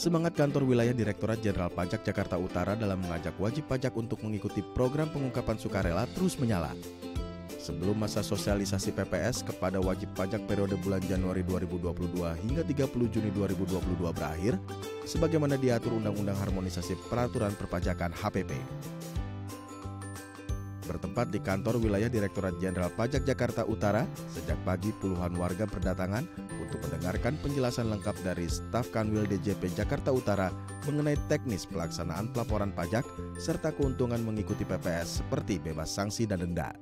Semangat kantor wilayah Direktorat Jenderal Pajak Jakarta Utara dalam mengajak wajib pajak untuk mengikuti program pengungkapan sukarela terus menyala. Sebelum masa sosialisasi PPS kepada wajib pajak periode bulan Januari 2022 hingga 30 Juni 2022 berakhir, sebagaimana diatur Undang-Undang Harmonisasi Peraturan Perpajakan HPP. Bertempat di kantor wilayah Direktorat Jenderal Pajak Jakarta Utara, sejak pagi puluhan warga berdatangan untuk mendengarkan penjelasan lengkap dari staf Kanwil DJP Jakarta Utara mengenai teknis pelaksanaan pelaporan pajak serta keuntungan mengikuti PPS seperti bebas sanksi dan denda.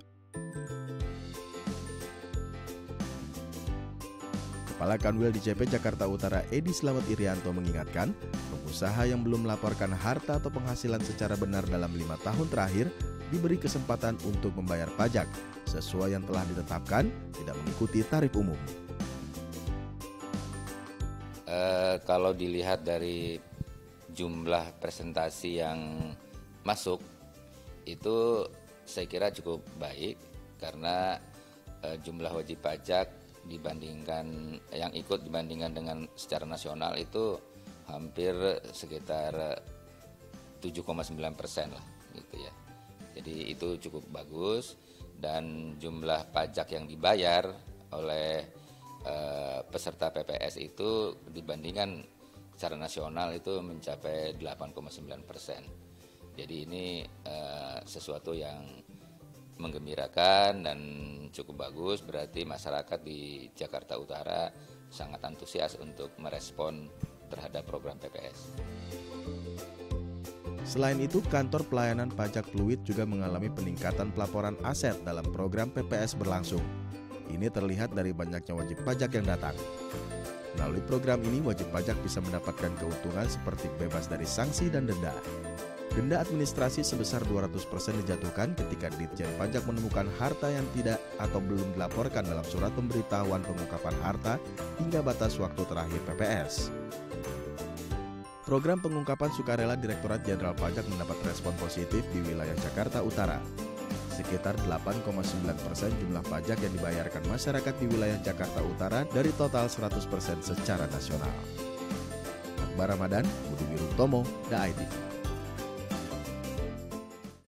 Kepala Kanwil DJP Jakarta Utara Edi Slamet Irianto mengingatkan, pengusaha yang belum melaporkan harta atau penghasilan secara benar dalam lima tahun terakhir diberi kesempatan untuk membayar pajak sesuai yang telah ditetapkan, tidak mengikuti tarif umum. Uh, kalau dilihat dari jumlah presentasi yang masuk itu saya kira cukup baik karena uh, jumlah wajib pajak dibandingkan yang ikut dibandingkan dengan secara nasional itu hampir sekitar 7,9 persen lah gitu ya. Jadi itu cukup bagus dan jumlah pajak yang dibayar oleh Eh, peserta PPS itu dibandingkan secara nasional itu mencapai 8,9 persen. Jadi ini uh, sesuatu yang menggembirakan dan cukup bagus. Berarti masyarakat di Jakarta Utara sangat antusias untuk merespon terhadap program PPS. Selain itu, kantor pelayanan pajak Fluid juga mengalami peningkatan pelaporan aset dalam program PPS berlangsung. Ini terlihat dari banyaknya wajib pajak yang datang. Melalui program ini, wajib pajak bisa mendapatkan keuntungan seperti bebas dari sanksi dan denda. Denda administrasi sebesar 200% dijatuhkan ketika Ditjen Pajak menemukan harta yang tidak atau belum dilaporkan dalam surat pemberitahuan pengungkapan harta hingga batas waktu terakhir PPS. Program pengungkapan sukarela Direktorat Jenderal Pajak mendapat respon positif di wilayah Jakarta Utara sekitar 8,9 persen jumlah pajak yang dibayarkan masyarakat di wilayah Jakarta Utara dari total 100 persen secara nasional. Akbar Ramadan, Budi Wirutomo, The.